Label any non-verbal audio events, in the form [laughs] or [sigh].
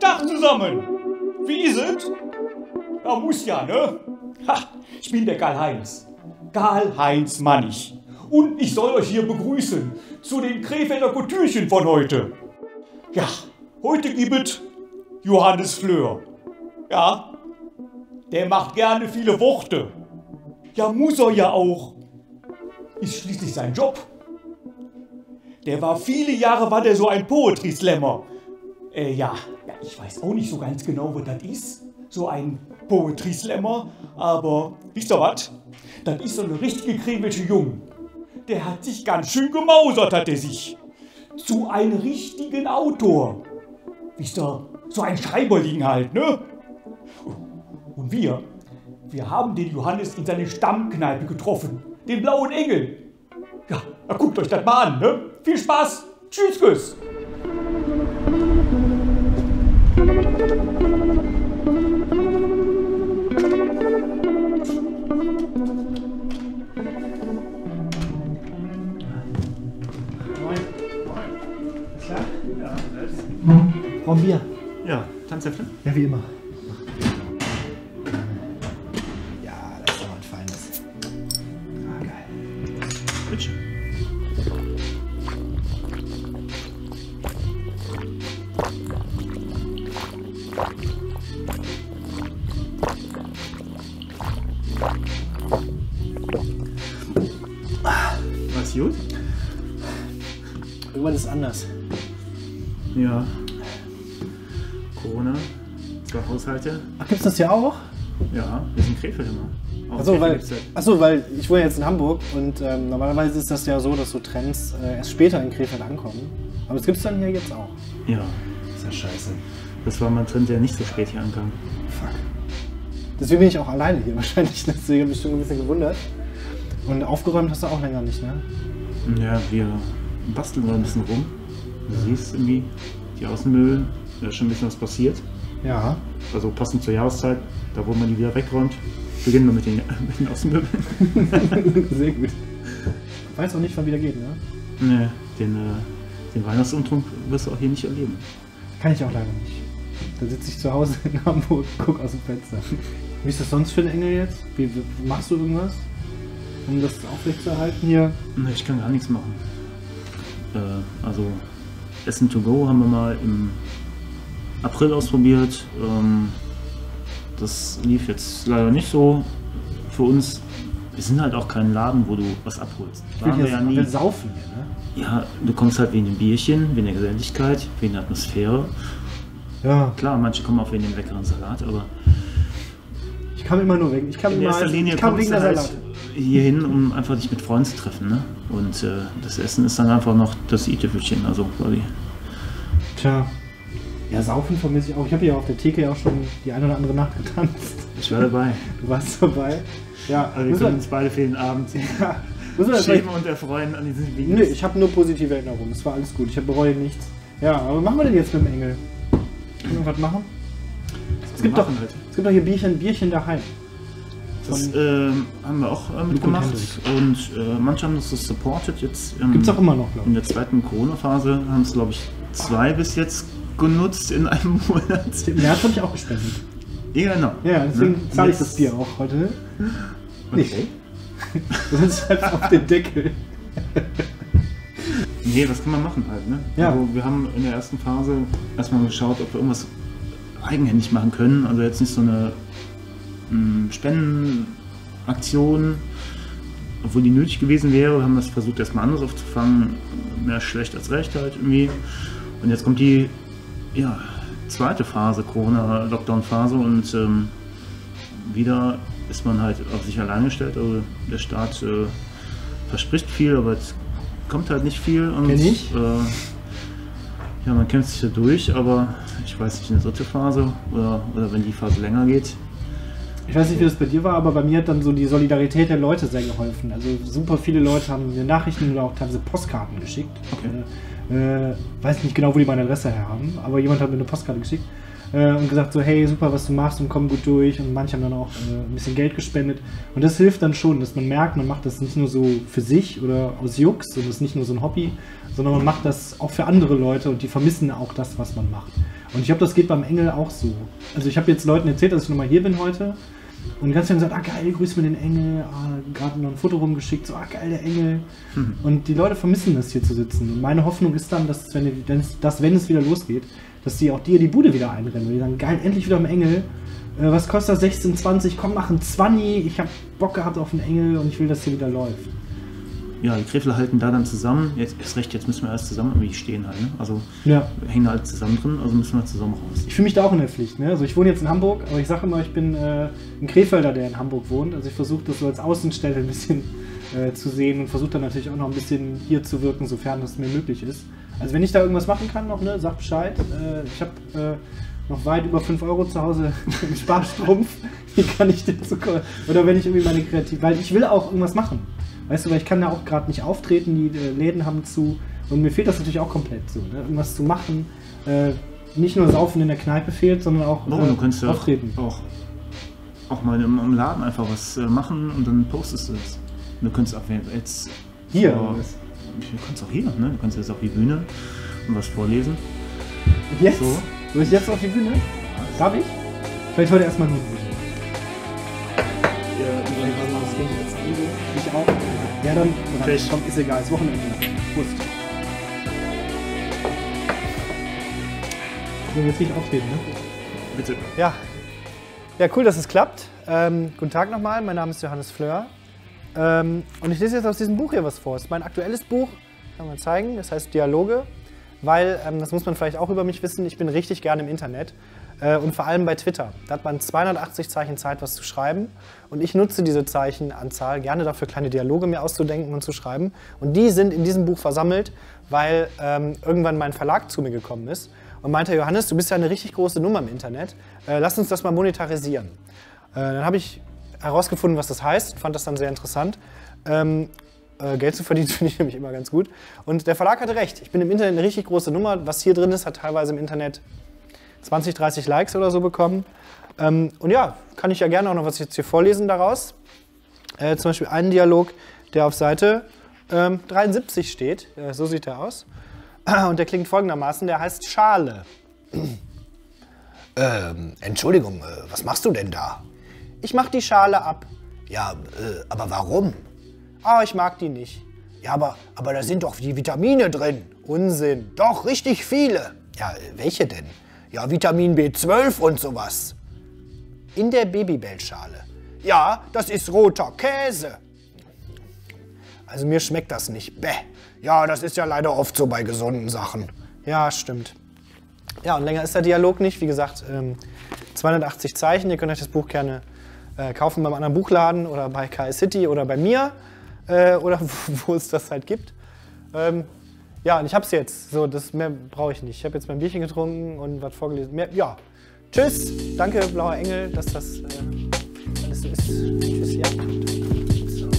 Tag zusammen! Wie ist es? Ja, muss ja, ne? Ha, ich bin der Karl-Heinz. Karl-Heinz Mannig. Und ich soll euch hier begrüßen zu den Krefelder Kotürchen von heute. Ja, heute gibt es Johannes Fleur. Ja, der macht gerne viele Worte. Ja, muss er ja auch. Ist schließlich sein Job. Der war viele Jahre, war der so ein Poetry Slammer. Äh, ja, ja, ich weiß auch nicht so ganz genau, was das ist. So ein Poetry Slammer. Aber, wisst ihr was? Das ist so eine richtige kremelte Jung. Der hat sich ganz schön gemausert, hat er sich. Zu einem richtigen Autor. Wisst ihr, so ein Schreiberling halt, ne? Und wir, wir haben den Johannes in seine Stammkneipe getroffen. Den blauen Engel. Ja, na, guckt euch das mal an, ne? Viel Spaß. Tschüss, Küss. Brauchen Bier? Ja, Tanzhefte? Ja, wie immer. Was gut? Irgendwann ist anders. Ja. Corona. Zwei Haushalte. Ach, gibt's das ja auch? Ja, wir sind Krefeld immer. Auch Achso, weil, achso, weil ich wohne jetzt in Hamburg und ähm, normalerweise ist das ja so, dass so Trends äh, erst später in Krefeld ankommen. Aber das gibt's dann hier jetzt auch. Ja, ist ja scheiße. Das war mal ein Trend, der nicht so spät hier ankam. Fuck. Deswegen bin ich auch alleine hier [laughs] wahrscheinlich. Deswegen habe ich schon ein bisschen gewundert. Und aufgeräumt hast du auch länger nicht, ne? Ja, wir basteln da ein bisschen rum. Du siehst irgendwie die Außenmöbel, da ist schon ein bisschen was passiert. Ja. Also passend zur Jahreszeit, da wo man die wieder wegräumt, beginnen wir mit den, [laughs] mit den Außenmöbeln. [laughs] Sehr gut. Ich weiß auch nicht, wann wieder geht, ne? Nee, den, äh, den Weihnachtsumtrunk wirst du auch hier nicht erleben. Kann ich auch leider nicht. Da sitze ich zu Hause in Hamburg, [laughs] guck aus dem Fenster. Wie ist das sonst für ein Engel jetzt? Wie, machst du irgendwas, um das aufrechtzuerhalten hier? Ich kann gar nichts machen. Äh, also Essen to go haben wir mal im April ausprobiert. Ähm, das lief jetzt leider nicht so für uns. Wir sind halt auch kein Laden, wo du was abholst. Waren wir ja nie. saufen hier, ne? Ja, du kommst halt wegen dem Bierchen, wegen der Geselligkeit, wegen der Atmosphäre. Ja. Klar, manche kommen auch wegen dem leckeren Salat, aber Ich kam immer nur wegen. Ich kam in immer erster als- Linie ich kam wegen der halt Salat. hierhin, um einfach dich mit Freunden zu treffen. Ne? Und äh, das Essen ist dann einfach noch das i-Tüpfelchen, also quasi. Tja. Ja, saufen vermisse ich auch. Ich habe hier auf der Theke auch schon die eine oder andere Nacht getanzt. Ich war dabei. Du warst dabei. Ja, Also wir können uns beide für den Abend ja, [laughs] schämen und erfreuen an diesen Videos. Nö, ich habe nur positive Erinnerungen. Es war alles gut. Ich bereue nichts. Ja, aber was machen wir denn jetzt mit dem Engel? Irgendwas machen? Es gibt, doch, machen halt. es gibt doch hier Bierchen, Bierchen daheim. Das ähm, haben wir auch äh, mitgemacht und äh, manche haben das so supported jetzt. Ähm, Gibt's auch immer noch, glaube In der zweiten Corona-Phase haben es, glaube ich, zwei bis jetzt genutzt in einem [laughs] Monat. ich. Im März habe ich auch gespendet. Ja, genau. Ja, deswegen Ne? zahle ich das Bier auch heute. Nicht. Okay. Sonst schreibst du auf den Deckel. [laughs] Nee, was kann man machen halt, ne? Ja. Also wir haben in der ersten Phase erstmal geschaut, ob wir irgendwas eigenhändig machen können. Also jetzt nicht so eine mh, Spendenaktion, obwohl die nötig gewesen wäre. Wir haben das versucht erstmal anders aufzufangen. Mehr schlecht als recht halt irgendwie. Und jetzt kommt die ja, zweite Phase, Corona-Lockdown-Phase und ähm, wieder ist man halt auf sich allein gestellt. Also der Staat äh, verspricht viel, aber es kommt halt nicht viel. Und, Kenn ich. Äh, ja, man kämpft sich da durch, aber ich weiß nicht, in der dritte Phase oder, oder wenn die Phase länger geht. Ich weiß nicht, wie das bei dir war, aber bei mir hat dann so die Solidarität der Leute sehr geholfen. Also super viele Leute haben mir Nachrichten oder auch teilweise Postkarten geschickt. Okay. Äh, weiß nicht genau, wo die meine Adresse her haben, aber jemand hat mir eine Postkarte geschickt. äh, und gesagt so, hey, super, was du machst und komm gut durch. Und manche haben dann auch äh, ein bisschen Geld gespendet. Und das hilft dann schon, dass man merkt, man macht das nicht nur so für sich oder aus Jux und das ist nicht nur so ein Hobby, sondern man macht das auch für andere Leute und die vermissen auch das, was man macht. Und ich glaube, das geht beim Engel auch so. Also ich habe jetzt Leuten erzählt, dass ich nochmal hier bin heute. Und ganz viele haben gesagt, ah geil, grüß mir den Engel, ah, gerade noch ein Foto rumgeschickt, so, ah geil, der Engel. Und die Leute vermissen das hier zu sitzen. Und meine Hoffnung ist dann, dass wenn, dass, dass, wenn es wieder losgeht, dass die auch dir die Bude wieder einrennen. Und die sagen, geil, endlich wieder im Engel. Äh, was kostet das? 16, 20, komm, mach einen 20. Ich habe Bock gehabt auf einen Engel und ich will, dass hier wieder läuft. Ja, die Kräfler halten da dann zusammen. Jetzt ist recht, jetzt müssen wir erst zusammen irgendwie stehen halt. Ne? Also Ja. hängen halt zusammen drin, also müssen wir zusammen raus. Ich fühle mich da auch in der Pflicht. Ne? Also ich wohne jetzt in Hamburg, aber ich sage immer, ich bin äh, ein Krefelder, der in Hamburg wohnt. Also ich versuche das so als Außenstelle ein bisschen äh, zu sehen und versuche dann natürlich auch noch ein bisschen hier zu wirken, sofern das mir möglich ist. Also wenn ich da irgendwas machen kann noch, ne, sag Bescheid. Äh, ich habe äh, noch weit über 5 Euro zu Hause [laughs] im Sparstrumpf. Wie kann ich denn so Oder wenn ich irgendwie meine Kreativ... Weil ich will auch irgendwas machen. Weißt du, weil ich kann da auch gerade nicht auftreten, die äh, Läden haben zu. Und mir fehlt das natürlich auch komplett so. Ne? Irgendwas zu machen. Äh, nicht nur saufen in der Kneipe fehlt, sondern auch Oh, du kannst ja auftreten. auch, auch mal im, im Laden einfach was äh, machen und dann postest du es. Du könntest auch jetzt. Hier, vor-? Du kannst auch hier, ne? Du kannst jetzt auf die Bühne und was vorlesen. Jetzt? So. Soll ich jetzt auf die Bühne? Darf ich? Vielleicht heute erstmal nur. Ich auch. Ja, dann. dann Okay. komm, ist egal, ist Wochenende. Wurst. So, jetzt nicht auftreten, ne? Bitte. Ja. ja, cool, dass es klappt. Ähm, guten Tag nochmal, mein Name ist Johannes Fleur. Ähm, und ich lese jetzt aus diesem Buch hier was vor. Es ist mein aktuelles Buch, kann man zeigen, das heißt Dialoge. Weil, ähm, das muss man vielleicht auch über mich wissen, ich bin richtig gerne im Internet. Äh, und vor allem bei Twitter. Da hat man 280 Zeichen Zeit, was zu schreiben. Und ich nutze diese Zeichenanzahl gerne dafür, kleine Dialoge mir auszudenken und zu schreiben. Und die sind in diesem Buch versammelt, weil ähm, irgendwann mein Verlag zu mir gekommen ist und meinte, Johannes, du bist ja eine richtig große Nummer im Internet. Äh, lass uns das mal monetarisieren. Äh, dann habe ich herausgefunden, was das heißt fand das dann sehr interessant. Ähm, äh, Geld zu verdienen [laughs] finde ich nämlich immer ganz gut. Und der Verlag hatte recht. Ich bin im Internet eine richtig große Nummer. Was hier drin ist, hat teilweise im Internet 20, 30 Likes oder so bekommen. Ähm, und ja, kann ich ja gerne auch noch was jetzt hier vorlesen daraus. Äh, zum Beispiel einen Dialog, der auf Seite ähm, 73 steht. Äh, so sieht er aus. Und der klingt folgendermaßen, der heißt Schale. [clears throat] Ähm, Entschuldigung, äh, was machst du denn da? Ich mach die Schale ab. Ja, äh, aber warum? Ah, ich mag die nicht. Ja, aber, aber da sind doch die Vitamine drin. Unsinn. Doch, richtig viele. Ja, äh, welche denn? Ja, Vitamin B12 und sowas. In der Babybellschale. Ja, das ist roter Käse. Also mir schmeckt das nicht. Bäh. Ja, das ist ja leider oft so bei gesunden Sachen. Ja, stimmt. Ja, und länger ist der Dialog nicht. Wie gesagt, ähm, 280 Zeichen. Ihr könnt euch das Buch gerne äh, kaufen beim anderen Buchladen oder bei KS City oder bei mir äh, oder wo, [laughs] wo es das halt gibt. Ja, und ich hab's jetzt. So, das mehr brauche ich nicht. Ich habe jetzt mein Bierchen getrunken und was vorgelesen. Mehr, ja. Tschüss. Danke, blauer Engel, dass das äh, alles so ist. Tschüss, ja. So.